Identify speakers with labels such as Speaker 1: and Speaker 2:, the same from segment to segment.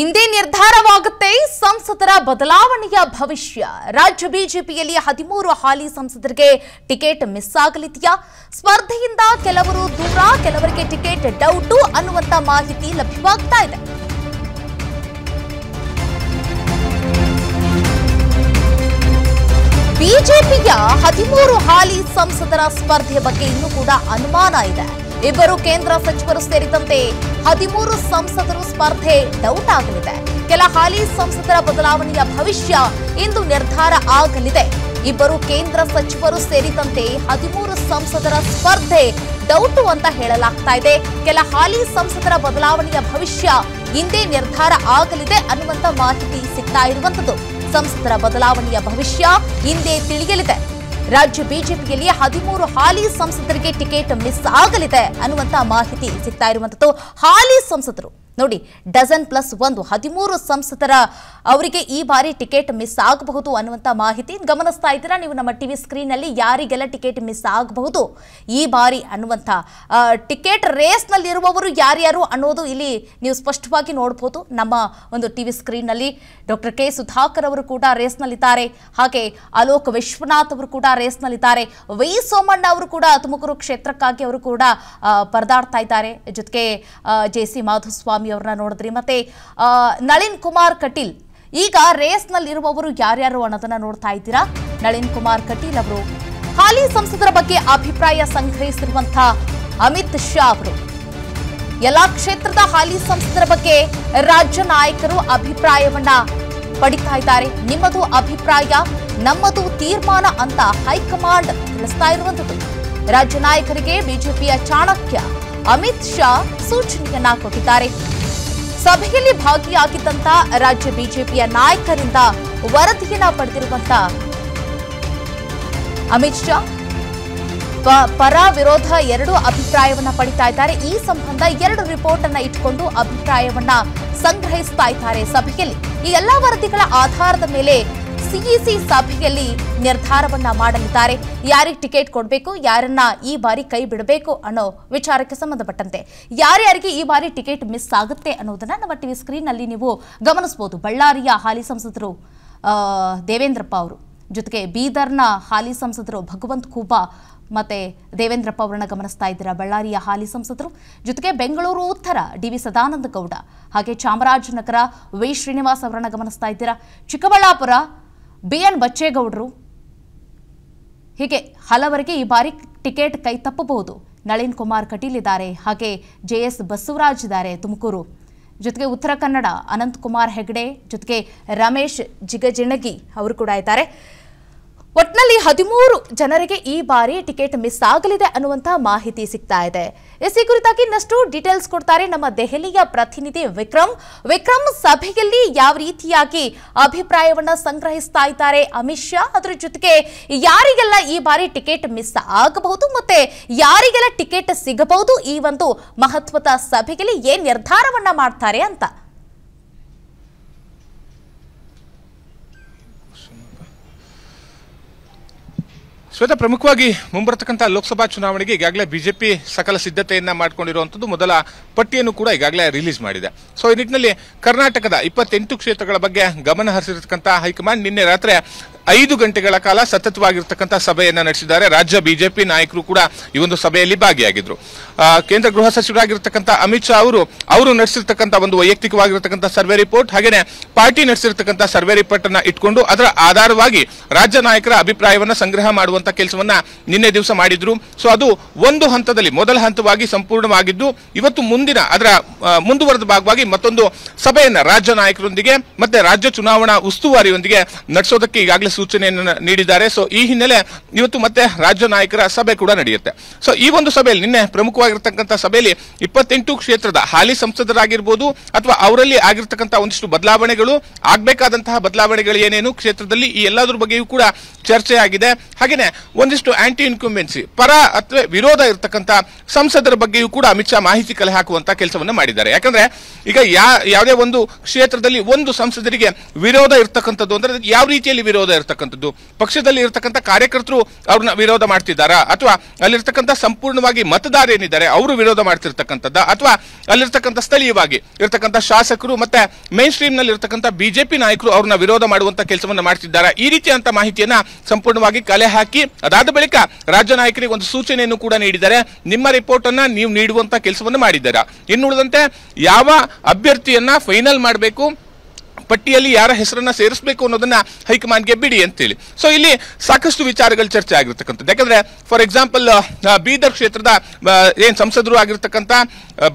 Speaker 1: ಇಂದೇ ನಿರ್ಧಾರವಾಗುತ್ತೆ ಸಂಸದರ ಬದಲಾವಣೆಯ ಭವಿಷ್ಯ. ರಾಜ್ಯ ಬಿಜೆಪಿಯಲ್ಲಿ ಹದಿಮೂರು ಹಾಲಿ ಸಂಸದರಿಗೆ ಟಿಕೆಟ್ ಮಿಸ್ ಆಗಲಿದೆಯಾ ಸ್ಪರ್ಧೆಯಿಂದ ಕೆಲವರು ದೂರ, ಕೆಲವರಿಗೆ ಟಿಕೆಟ್ ಡೌಟು ಅನ್ನುವಂತ ಮಾಹಿತಿ ಲಭ್ಯವಾಗ್ತಾ ಇದೆ. ಬಿಜೆಪಿಯ ಹದಿಮೂರು ಹಾಲಿ ಸಂಸದರ ಸ್ಪರ್ಧೆ ಬಗ್ಗೆ ಇನ್ನೂ ಕೂಡ ಅನುಮಾನ ಇದೆ. ಇಬ್ಬರು ಕೇಂದ್ರ ಸಚಿವರು ಸೇರಿದಂತೆ ಹದಿಮೂರು ಸಂಸದರು ಸ್ಪರ್ಧೆ ಡೌಟ್ ಆಗಲಿದೆ. ಕೆಲ ಹಾಲಿ ಸಂಸದರ ಬದಲಾವಣೆಯ ಭವಿಷ್ಯ ಇಂದು ನಿರ್ಧಾರ ಆಗಲಿದೆ. ಇಬ್ಬರು ಕೇಂದ್ರ ಸಚಿವರು ಸೇರಿದಂತೆ ಹದಿಮೂರು ಸಂಸದರ ಸ್ಪರ್ಧೆ ಡೌಟು ಅಂತ ಹೇಳಲಾಗ್ತಾ ಇದೆ. ಕೆಲ ಹಾಲಿ ಸಂಸದರ ಬದಲಾವಣೆಯ ಭವಿಷ್ಯ ಇಂದೇ ನಿರ್ಧಾರ ಆಗಲಿದೆ ಅನ್ನುವಂತ ಮಾಹಿತಿ ಸಿಗ್ತಾ ಇರುವಂತದ್ದು. ಸಂಸದರ ಬದಲಾವಣೆಯ ಭವಿಷ್ಯ ಇಂದೇ ತಿಳಿಯಲಿದೆ. ರಾಜ್ಯ ಬಿಜೆಪಿಯಲ್ಲಿ ಹದಿಮೂರು ಹಾಲಿ ಸಂಸದರಿಗೆ ಟಿಕೆಟ್ ಮಿಸ್ ಆಗಲಿದೆ ಅನ್ನುವಂತ ಮಾಹಿತಿ ಸಿಗ್ತಾ ಇರುವಂತದ್ದು. ಹಾಲಿ ಸಂಸದರು ನೋಡಿ ಡಜನ್ ಪ್ಲಸ್ ಒಂದು ಹದಿಮೂರು ಸಂಸದರ ಅವರಿಗೆ ಈ ಬಾರಿ ಟಿಕೆಟ್ ಮಿಸ್ ಆಗಬಹುದು ಅನ್ನುವಂತ ಮಾಹಿತಿ ಗಮನಿಸ್ತಾ ಇದ್ದೀರಾ? ನೀವು ನಮ್ಮ ಟಿವಿ ಸ್ಕ್ರೀನ್ನಲ್ಲಿ ಯಾರಿಗೆಲ್ಲ ಟಿಕೆಟ್ ಮಿಸ್ ಆಗಬಹುದು ಈ ಬಾರಿ ಅನ್ನುವಂಥ ಟಿಕೆಟ್ ರೇಸ್ನಲ್ಲಿರುವವರು ಯಾರ್ಯಾರು ಅನ್ನೋದು ಇಲ್ಲಿ ನೀವು ಸ್ಪಷ್ಟವಾಗಿ ನೋಡಬಹುದು ನಮ್ಮ ಒಂದು ಟಿವಿ ಸ್ಕ್ರೀನ್ನಲ್ಲಿ ಡಾಕ್ಟರ್ ಕೆ ಸುಧಾಕರ್ ಅವರು ಕೂಡ ರೇಸ್ನಲ್ಲಿದ್ದಾರೆ. ಹಾಗೆ ಅಲೋಕ್ ವಿಶ್ವನಾಥ್ ಅವರು ಕೂಡ ರೇಸ್ನಲ್ಲಿದ್ದಾರೆ. ವೈ ಸೋಮಣ್ಣ ಅವರು ಕೂಡ ತುಮಕೂರು ಕ್ಷೇತ್ರಕ್ಕಾಗಿ ಅವರು ಕೂಡ ಪರದಾಡ್ತಾ ಇದ್ದಾರೆ. ಜೊತೆಗೆ ಜೆ ಸಿ ಮಾಧುಸ್ವಾಮಿ ಅವ್ರನ್ನ ನೋಡಿದ್ರಿ. ಮತ್ತೆ ನಳಿನ್ ಕುಮಾರ್ ಕಟೀಲ್. ಈಗ ರೇಸ್ನಲ್ಲಿರುವವರು ಯಾರ್ಯಾರು ಅನ್ನೋದನ್ನ ನೋಡ್ತಾ ಇದ್ದೀರಾ? ನಳಿನ್ ಕುಮಾರ್ ಕಟೀಲ್ ಅವರು. ಹಾಲಿ ಸಂಸದರ ಬಗ್ಗೆ ಅಭಿಪ್ರಾಯ ಸಂಗ್ರಹಿಸಿರುವಂತಹ ಅಮಿತ್ ಶಾ ಅವರು. ಎಲ್ಲಾ ಕ್ಷೇತ್ರದ ಹಾಲಿ ಸಂಸದರ ಬಗ್ಗೆ ರಾಜ್ಯ ನಾಯಕರು ಅಭಿಪ್ರಾಯವನ್ನ ಪಡಿತಾ ಇದ್ದಾರೆ. ನಿಮ್ಮದು ಅಭಿಪ್ರಾಯ, ನಮ್ಮದು ತೀರ್ಮಾನ ಅಂತ ಹೈಕಮಾಂಡ್ ತಿಳಿಸ್ತಾ ಇರುವಂತದ್ದು ರಾಜ್ಯ ನಾಯಕರಿಗೆ ಬಿಜೆಪಿಯ ಚಾಣಕ್ಯ. ಅಮಿತ್ ಶಾ ಸೂಚನೆಯನ್ನ ಕೊಟ್ಟಿದ್ದಾರೆ ಸಭೆಯಲ್ಲಿ ಭಾಗಿಯಾಗಿದ್ದಂತ ರಾಜ್ಯ ಬಿಜೆಪಿಯ ನಾಯಕರಿಂದ ವರದಿಯನ್ನ ಪಡೆದಿರುವಂತ ಅಮಿತ್ ಶಾ ಪರ ವಿರೋಧ ಎರಡು ಅಭಿಪ್ರಾಯವನ್ನ ಪಡಿತಾ ಇದ್ದಾರೆ. ಈ ಸಂಬಂಧ ಎರಡು ರಿಪೋರ್ಟ್ ಅನ್ನ ಇಟ್ಕೊಂಡು ಅಭಿಪ್ರಾಯವನ್ನ ಸಂಗ್ರಹಿಸ್ತಾ ಇದ್ದಾರೆ ಸಭೆಯಲ್ಲಿ. ಈ ಎಲ್ಲಾ ವರದಿಗಳ ಆಧಾರದ ಮೇಲೆ ಸಿಇಸಿ ಸಭೆಯಲ್ಲಿ ನಿರ್ಧಾರವನ್ನ ಮಾಡಲಿದ್ದಾರೆ. ಯಾರಿಗೆ ಟಿಕೆಟ್ ಕೊಡಬೇಕು, ಯಾರನ್ನ ಈ ಬಾರಿ ಕೈ ಬಿಡಬೇಕು ಅನ್ನೋ ವಿಚಾರಕ್ಕೆ ಸಂಬಂಧಪಟ್ಟಂತೆ. ಯಾರ್ಯಾರಿಗೆ ಈ ಬಾರಿ ಟಿಕೆಟ್ ಮಿಸ್ ಆಗುತ್ತೆ ಅನ್ನೋದನ್ನ ನಮ್ಮ ಟಿವಿ ಸ್ಕ್ರೀನ್ನಲ್ಲಿ ನೀವು ಗಮನಿಸಬಹುದು ಬಳ್ಳಾರಿಯ ಹಾಲಿ ಸಂಸದರು ದೇವೇಂದ್ರಪ್ಪ ಅವರು. ಜೊತೆಗೆ ಬೀದರ್ನ ಹಾಲಿ ಸಂಸದರು ಭಗವಂತ್ ಖೂಬಾ ಮತ್ತೆ ದೇವೇಂದ್ರಪ್ಪ ಅವರನ್ನ ಗಮನಿಸ್ತಾ ಇದ್ದೀರಾ? ಬಳ್ಳಾರಿಯ ಹಾಲಿ ಸಂಸದರು. ಜೊತೆಗೆ ಬೆಂಗಳೂರು ಉತ್ತರ ಡಿ ವಿ ಸದಾನಂದ ಗೌಡ. ಹಾಗೆ ಚಾಮರಾಜನಗರ ವಿ ಶ್ರೀನಿವಾಸ್ ಅವರನ್ನ ಗಮನಿಸ್ತಾ ಇದ್ದೀರಾ? ಚಿಕ್ಕಬಳ್ಳಾಪುರ ಬಿ ಎನ್ ಬಚ್ಚೇಗೌಡರು ಹೀಗೆ ಹಲವರಿಗೆ ಈ ಬಾರಿ ಟಿಕೆಟ್ ಕೈ ತಪ್ಪಬಹುದು. ನಳಿನ್ ಕುಮಾರ್ ಕಟೀಲ್ ಇದ್ದಾರೆ ಹಾಗೆ ಜೆ ಎಸ್ ಬಸವರಾಜ್ ಇದ್ದಾರೆ ತುಮಕೂರು. ಜೊತೆಗೆ ಉತ್ತರ ಕನ್ನಡ ಅನಂತ್ ಹೆಗ್ಡೆ ಹೆಗಡೆ, ಜೊತೆಗೆ ರಮೇಶ್ ಜಿಗಜಿಣಗಿ ಅವರು ಕೂಡ ಇದ್ದಾರೆ. ಒಟ್ನಲ್ಲಿ ಹದಿಮೂರು ಜನರಿಗೆ ಈ ಬಾರಿ ಟಿಕೆಟ್ ಮಿಸ್ ಆಗಲಿದೆ ಅನ್ನುವಂಥ ಮಾಹಿತಿ ಸಿಗ್ತಾ ಇದೆ. ಎಸ್ ಈ ಕುರಿತಾಗಿ ಇನ್ನಷ್ಟು ಡೀಟೇಲ್ಸ್ ಕೊಡ್ತಾರೆ ನಮ್ಮ ದೆಹಲಿಯ ಪ್ರತಿನಿಧಿ ವಿಕ್ರಮ್. ವಿಕ್ರಮ್, ಸಭೆಯಲ್ಲಿ ಯಾವ ರೀತಿಯಾಗಿ ಅಭಿಪ್ರಾಯವನ್ನ ಸಂಗ್ರಹಿಸ್ತಾ ಇದ್ದಾರೆ ಅಮಿತ್ ಶಾ? ಅದರ ಜೊತೆಗೆ ಯಾರಿಗೆಲ್ಲ ಈ ಬಾರಿ ಟಿಕೆಟ್ ಮಿಸ್ ಆಗಬಹುದು ಮತ್ತೆ ಯಾರಿಗೆಲ್ಲ ಟಿಕೆಟ್ ಸಿಗಬಹುದು ಈ ಒಂದು ಮಹತ್ವದ ಸಭೆಯಲ್ಲಿ ಏನ್ ನಿರ್ಧಾರವನ್ನ ಮಾಡ್ತಾರೆ ಅಂತ?
Speaker 2: ಶ್ವೇತಾ ಪ್ರಮುಖವಾಗಿ ಮುಂಬರತಕ್ಕಂಥ ಲೋಕಸಭಾ ಚುನಾವಣೆಗೆ ಈಗಾಗಲೇ ಬಿಜೆಪಿ ಸಕಲ ಸಿದ್ಧತೆಯನ್ನ ಮಾಡಿಕೊಂಡಿರುವಂಥದ್ದು ಮೊದಲ ಪಟ್ಟಿಯನ್ನು ಕೂಡ ಈಗಾಗಲೇ ರಿಲೀಸ್ ಮಾಡಿದೆ. ಸೊ, ಈ ನಿಟ್ಟಿನಲ್ಲಿ ಕರ್ನಾಟಕದ ಇಪ್ಪತ್ತೆಂಟು ಕ್ಷೇತ್ರಗಳ ಬಗ್ಗೆ ಗಮನ ಹರಿಸಿರ್ತಕ್ಕಂಥ ಹೈಕಮಾಂಡ್ ನಿನ್ನೆ ರಾತ್ರಿ ಐದು ಗಂಟೆಗಳ ಕಾಲ ಸತತವಾಗಿರ್ತಕ್ಕಂಥ ಸಭೆಯನ್ನ ನಡೆಸಿದ್ದಾರೆ. ರಾಜ್ಯ ಬಿಜೆಪಿ ನಾಯಕರು ಕೂಡ ಈ ಒಂದು ಸಭೆಯಲ್ಲಿ ಭಾಗಿಯಾಗಿದ್ರು. ಕೇಂದ್ರ ಗೃಹ ಸಚಿವರಾಗಿರ್ತಕ್ಕಂಥ ಅಮಿತ್ ಶಾ ಅವರು ಅವರು ನಡೆಸಿರ್ತಕ್ಕಂಥ ಒಂದು ವೈಯಕ್ತಿಕವಾಗಿರ್ತಕ್ಕಂಥ ಸರ್ವೆ ರಿಪೋರ್ಟ್, ಹಾಗೇನೆ ಪಾರ್ಟಿ ನಡೆಸಿರ್ತಕ್ಕಂಥ ಸರ್ವೆ ರಿಪೋರ್ಟ್ ಅನ್ನ ಇಟ್ಕೊಂಡು ಅದರ ಆಧಾರವಾಗಿ ರಾಜ್ಯ ನಾಯಕರ ಅಭಿಪ್ರಾಯವನ್ನ ಸಂಗ್ರಹ ಮಾಡುವಂತ ಕೆಲಸವನ್ನ ನಿನ್ನೆ ದಿವಸ ಮಾಡಿದ್ರು. ಸೊ ಅದು ಒಂದು ಹಂತದಲ್ಲಿ, ಮೊದಲ ಹಂತವಾಗಿ ಸಂಪೂರ್ಣವಾಗಿದ್ದು, ಇವತ್ತು ಮುಂದಿನ, ಅದರ ಮುಂದುವರೆದ ಭಾಗವಾಗಿ ಮತ್ತೊಂದು ಸಭೆಯನ್ನ ರಾಜ್ಯ ನಾಯಕರೊಂದಿಗೆ ಮತ್ತೆ ರಾಜ್ಯ ಚುನಾವಣಾ ಉಸ್ತುವಾರಿಯೊಂದಿಗೆ ನಡೆಸೋದಕ್ಕೆ ಈಗಾಗಲೇ ಸೂಚನೆಯನ್ನು ನೀಡಿದ್ದಾರೆ. ಸೊ ಈ ಹಿನ್ನೆಲೆ ಇವತ್ತು ಮತ್ತೆ ರಾಜ್ಯ ನಾಯಕರ ಸಭೆ ಕೂಡ ನಡೆಯುತ್ತೆ. ಸೊ ಈ ಒಂದು ಸಭೆಯಲ್ಲಿ ನಿನ್ನೆ ಪ್ರಮುಖವಾಗಿರ್ತಕ್ಕಂಥ ಸಭೆಯಲ್ಲಿ ಇಪ್ಪತ್ತೆಂಟು ಕ್ಷೇತ್ರದ ಹಾಲಿ ಸಂಸದರಾಗಿರ್ಬೋದು ಅಥವಾ ಅವರಲ್ಲಿ ಆಗಿರ್ತಕ್ಕಂಥ ಒಂದಿಷ್ಟು ಬದಲಾವಣೆಗಳು, ಆಗಬೇಕಾದಂತಹ ಬದಲಾವಣೆಗಳು ಏನೇನು, ಕ್ಷೇತ್ರದಲ್ಲಿ ಈ ಎಲ್ಲದರ ಬಗ್ಗೆಯೂ ಕೂಡ ಚರ್ಚೆ ಆಗಿದೆ ಹಾಗೆಯೇ ಒಂದಿಷ್ಟು ಆಂಟಿ ಇನ್ಕಂಬೆನ್ಸಿ ಪರ ಅಥವಾ ವಿರೋಧ ಇರತಕ್ಕಂಥ ಸಂಸದರ ಬಗ್ಗೆಯೂ ಕೂಡ ಅಮಿತ್ ಶಾ ಮಾಹಿತಿ ಕಲೆ ಹಾಕುವಂತ ಕೆಲಸವನ್ನು ಮಾಡಿದ್ದಾರೆ. ಯಾಕಂದ್ರೆ ಈಗ ಯಾ, ಯಾವುದೇ ಒಂದು ಕ್ಷೇತ್ರದಲ್ಲಿ ಒಂದು ಸಂಸದರಿಗೆ ವಿರೋಧ ಇರ್ತಕ್ಕಂಥದ್ದು ಅಂದ್ರೆ ಯಾವ ರೀತಿಯಲ್ಲಿ ವಿರೋಧ ಇರ್ತಕ್ಕಂಥದ್ದು. ಪಕ್ಷದಲ್ಲಿ ಇರತಕ್ಕಂಥ ಕಾರ್ಯಕರ್ತರು ಅವ್ರನ್ನ ವಿರೋಧ ಮಾಡ್ತಿದ್ದಾರಾ? ಅಥವಾ ಅಲ್ಲಿರ್ತಕ್ಕಂಥ ಸಂಪೂರ್ಣವಾಗಿ ಮತದಾರ ಏನಿದ್ದಾರೆ ಅವರು ವಿರೋಧ ಮಾಡ್ತಿರ್ತಕ್ಕಂಥದ್ದ? ಅಥವಾ ಅಲ್ಲಿರ್ತಕ್ಕಂಥ ಸ್ಥಳೀಯವಾಗಿ ಇರ್ತಕ್ಕಂಥ ಶಾಸಕರು ಮತ್ತೆ ಮೇನ್ ಸ್ಟ್ರೀಮ್ನಲ್ಲಿ ಇರ್ತಕ್ಕಂಥ ಬಿಜೆಪಿ ನಾಯಕರು ಅವ್ರನ್ನ ವಿರೋಧ ಮಾಡುವಂತ ಕೆಲಸವನ್ನ ಮಾಡ್ತಿದ್ದಾರೆ? ಈ ರೀತಿಯಂತ ಮಾಹಿತಿಯನ್ನ ಸಂಪೂರ್ಣವಾಗಿ ಕಲೆ ಹಾಕಿ, ಅದಾದ ಬಳಿಕ ರಾಜ್ಯ ನಾಯಕರಿಗೆ ಒಂದು ಸೂಚನೆಯನ್ನು ಕೂಡ ನೀಡಿದ್ದಾರೆ. ನಿಮ್ಮ ರಿಪೋರ್ಟ್ ಅನ್ನ ನೀವು ನೀಡುವಂತ ಕೆಲಸವನ್ನು ಮಾಡಿದ್ದಾರೆ? ಇನ್ನುಳಿದಂತೆ ಯಾವ ಅಭ್ಯರ್ಥಿಯನ್ನ ಫೈನಲ್ ಮಾಡಬೇಕು? ಪಟ್ಟಿಯಲ್ಲಿ ಯಾರ ಹೆಸರನ್ನ ಸೇರಿಸಬೇಕು ಅನ್ನೋದನ್ನ ಹೈಕಮಾಂಡ್ಗೆ ಬಿಡಿ ಅಂತೇಳಿ. ಸೊ ಇಲ್ಲಿ ಸಾಕಷ್ಟು ವಿಚಾರಗಳು ಚರ್ಚೆ ಆಗಿರ್ತಕ್ಕಂಥದ್ದು. ಯಾಕಂದ್ರೆ ಫಾರ್ ಎಕ್ಸಾಂಪಲ್ ಬೀದರ್ ಕ್ಷೇತ್ರದ ಏನು ಸಂಸದರು ಆಗಿರ್ತಕ್ಕಂಥ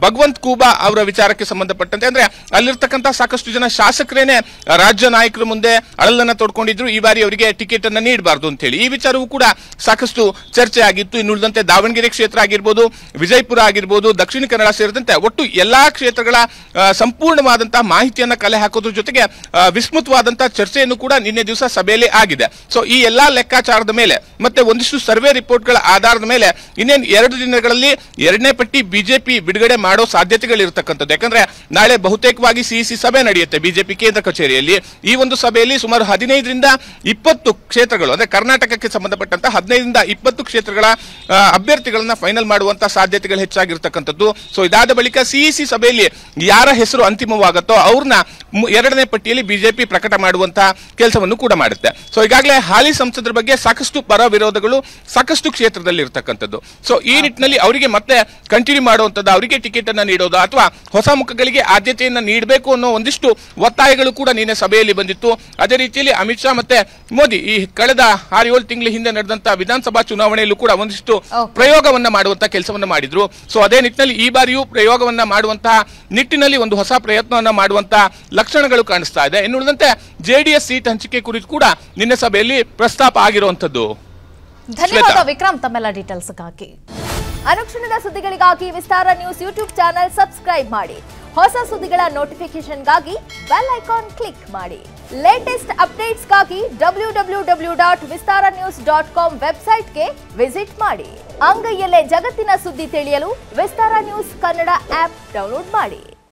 Speaker 2: ಭಗವಂತ್ ಕೂಬಾ ಅವರ ವಿಚಾರಕ್ಕೆ ಸಂಬಂಧಪಟ್ಟಂತೆ, ಅಂದ್ರೆ ಅಲ್ಲಿರ್ತಕ್ಕಂಥ ಸಾಕಷ್ಟು ಜನ ಶಾಸಕರೇನೆ ರಾಜ್ಯ ನಾಯಕರ ಮುಂದೆ ಅಳಲನ್ನ ತೊಡ್ಕೊಂಡಿದ್ರು, ಈ ಬಾರಿ ಅವರಿಗೆ ಟಿಕೆಟ್ ಅನ್ನ ನೀಡಬಾರ್ದು ಅಂತ ಹೇಳಿ ಈ ವಿಚಾರವೂ ಕೂಡ ಸಾಕಷ್ಟು ಚರ್ಚೆ ಆಗಿತ್ತು. ಇನ್ನುಳಿದಂತೆ ದಾವಣಗೆರೆ ಕ್ಷೇತ್ರ ಆಗಿರ್ಬೋದು, ವಿಜಯಪುರ ಆಗಿರ್ಬೋದು, ದಕ್ಷಿಣ ಕನ್ನಡ ಸೇರಿದಂತೆ ಒಟ್ಟು ಎಲ್ಲಾ ಕ್ಷೇತ್ರಗಳ ಸಂಪೂರ್ಣವಾದಂತಹ ಮಾಹಿತಿಯನ್ನ ಕಲೆ ಹಾಕೋದ್ರ ಜೊತೆಗೆ ಆ, ವಿಸ್ಮೃತವಾದಂತಹ ಚರ್ಚೆಯನ್ನು ಕೂಡ ನಿನ್ನೆ ದಿವಸ ಸಭೆಯಲ್ಲಿ ಆಗಿದೆ. ಸೊ ಈ ಎಲ್ಲಾ ಲೆಕ್ಕಾಚಾರದ ಮೇಲೆ ಮತ್ತೆ ಒಂದಿಷ್ಟು ಸರ್ವೆ ರಿಪೋರ್ಟ್ಗಳ ಆಧಾರದ ಮೇಲೆ ಇನ್ನೇನು ಎರಡು ದಿನಗಳಲ್ಲಿ ಎರಡನೇ ಪಟ್ಟಿ ಬಿಜೆಪಿ ಬಿಡುಗಡೆ ಮಾಡೋ ಸಾಧ್ಯತೆಗಳಿರ್ತಕ್ಕಂಥದ್ದು. ಯಾಕಂದ್ರೆ ನಾಳೆ ಬಹುತೇಕವಾಗಿ ಸಿಇಸಿ ಸಭೆ ನಡೆಯುತ್ತೆ ಬಿಜೆಪಿ ಕೇಂದ್ರ ಕಚೇರಿಯಲ್ಲಿ. ಈ ಒಂದು ಸಭೆಯಲ್ಲಿ ಸುಮಾರು ಹದಿನೈದರಿಂದ ಇಪ್ಪತ್ತು ಕ್ಷೇತ್ರಗಳು ಅಂದ್ರೆ ಕರ್ನಾಟಕಕ್ಕೆ ಸಂಬಂಧಪಟ್ಟಂತ ಹದಿನೈದರಿಂದ ಇಪ್ಪತ್ತು ಕ್ಷೇತ್ರಗಳ ಅಭ್ಯರ್ಥಿಗಳನ್ನ ಫೈನಲ್ ಮಾಡುವಂತಹ ಸಾಧ್ಯತೆಗಳು ಹೆಚ್ಚಾಗಿರ್ತಕ್ಕಂಥದ್ದು. ಸೊ ಇದಾದ ಬಳಿಕ ಸಿಇಸಿ ಸಭೆಯಲ್ಲಿ ಯಾರ ಹೆಸರು ಅಂತಿಮವಾಗುತ್ತೋ ಅವ್ರನ್ನ ಎರಡನೇ ಪಟ್ಟಿಯಲ್ಲಿ ಬಿಜೆಪಿ ಪ್ರಕಟ ಮಾಡುವಂತಹ ಕೆಲಸವನ್ನು ಕೂಡ ಮಾಡುತ್ತೆ. ಸೊ ಈಗಾಗಲೇ ಹಾಲಿ ಸಂಸದರ ಬಗ್ಗೆ ಸಾಕಷ್ಟು ಪರ ವಿರೋಧಗಳು ಸಾಕಷ್ಟು ಕ್ಷೇತ್ರದಲ್ಲಿ ಇರತಕ್ಕಂಥದ್ದು. ಸೊ ಈ ನಿಟ್ಟಿನಲ್ಲಿ ಅವರಿಗೆ ಮತ್ತೆ ಕಂಟಿನ್ಯೂ ಮಾಡುವಂಥದ್ದು ಅವರಿಗೆ ಟಿಕೆಟ್ ಅನ್ನು ನೀಡೋದು ಅಥವಾ ಹೊಸ ಮುಖಗಳಿಗೆ ಆದ್ಯತೆಯನ್ನ ನೀಡಬೇಕು ಅನ್ನೋ ಒಂದಿಷ್ಟು ಒತ್ತಾಯಗಳು ಕೂಡ ನಿನ್ನೆ ಸಭೆಯಲ್ಲಿ ಬಂದಿತ್ತು. ಅದೇ ರೀತಿಯಲ್ಲಿ ಅಮಿತ್ ಶಾ ಮತ್ತೆ ಮೋದಿ ಈ ಕಳೆದ ಆರು ಏಳು ತಿಂಗಳ ಹಿಂದೆ ನಡೆದಂತ ವಿಧಾನಸಭಾ ಚುನಾವಣೆಯಲ್ಲೂ ಕೂಡ ಒಂದಿಷ್ಟು ಪ್ರಯೋಗವನ್ನ ಮಾಡುವಂತಹ ಕೆಲಸವನ್ನ ಮಾಡಿದ್ರು. ಸೊ ಅದೇ ನಿಟ್ಟಿನಲ್ಲಿ ಈ ಬಾರಿಯೂ ಪ್ರಯೋಗವನ್ನ ಮಾಡುವಂತಹ ನಿಟ್ಟಿನಲ್ಲಿ ಒಂದು ಹೊಸ ಪ್ರಯತ್ನವನ್ನ ಮಾಡುವಂತಹ ಲಕ್ಷಣಗಳು ಕಾಣಿಸ್ತಾ ಇದೆ. ಇನ್ನುಳಿದಂತೆ ಜೆಡಿಎಸ್ ಸೀಟ್ ಹಂಚಿಕೆ ಕುರಿತು ಕೂಡ ನಿನ್ನೆ ಸಭೆಯಲ್ಲಿ ಪ್ರಸ್ತಾಪ ಆಗಿರುವಂತದ್ದು
Speaker 1: ಧನ್ಯವಾದ. ವಿಕ್ರಮ್ ತಮ್ಮೆಲ್ಲ ಡೀಟೇಲ್ಸ್ಗಾಗಿ
Speaker 3: ಅನುಕ್ಷಣದ ಸುದ್ದಿಗಳಿಗಾಗಿ Vistara news YouTube channel subscribe ಮಾಡಿ. ಹೊಸ ಸುದ್ದಿಗಳ ನೋಟಿಫಿಕೇಶನ್ಗಾಗಿ ಬೆಲ್ ಐಕಾನ್ ಕ್ಲಿಕ್ ಮಾಡಿ. Latest ಅಪ್ಡೇಟ್ಸ್ಗಾಗಿ W W W dot Vistara news dot com ವೆಬ್ಸೈಟ್ಗೆ ವಿಸಿಟ್ ಮಾಡಿ. ಅಂಗೈಯಲ್ಲೇ ಜಗತ್ತಿನ ಸುದ್ದಿ ತಿಳಿಯಲು Vistara news Kannada app download ಮಾಡಿ.